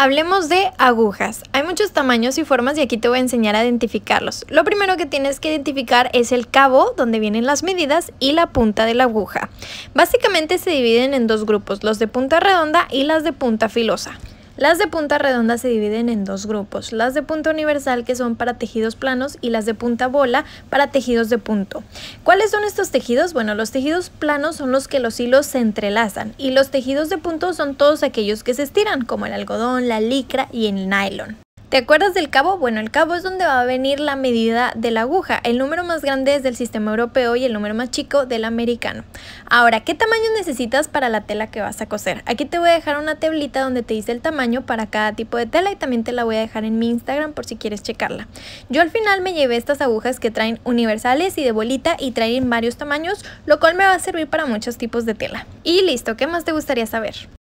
Hablemos de agujas. Hay muchos tamaños y formas y aquí te voy a enseñar a identificarlos. Lo primero que tienes que identificar es el cabo, donde vienen las medidas, y la punta de la aguja. Básicamente se dividen en dos grupos, los de punta redonda y las de punta filosa. Las de punta redonda se dividen en dos grupos, las de punta universal que son para tejidos planos y las de punta bola para tejidos de punto. ¿Cuáles son estos tejidos? Bueno, los tejidos planos son los que los hilos se entrelazan y los tejidos de punto son todos aquellos que se estiran, como el algodón, la licra y el nylon. ¿Te acuerdas del cabo? Bueno, el cabo es donde va a venir la medida de la aguja. El número más grande es del sistema europeo y el número más chico del americano. Ahora, ¿qué tamaño necesitas para la tela que vas a coser? Aquí te voy a dejar una tablita donde te dice el tamaño para cada tipo de tela y también te la voy a dejar en mi Instagram por si quieres checarla. Yo al final me llevé estas agujas que traen universales y de bolita y traen varios tamaños, lo cual me va a servir para muchos tipos de tela. Y listo, ¿qué más te gustaría saber?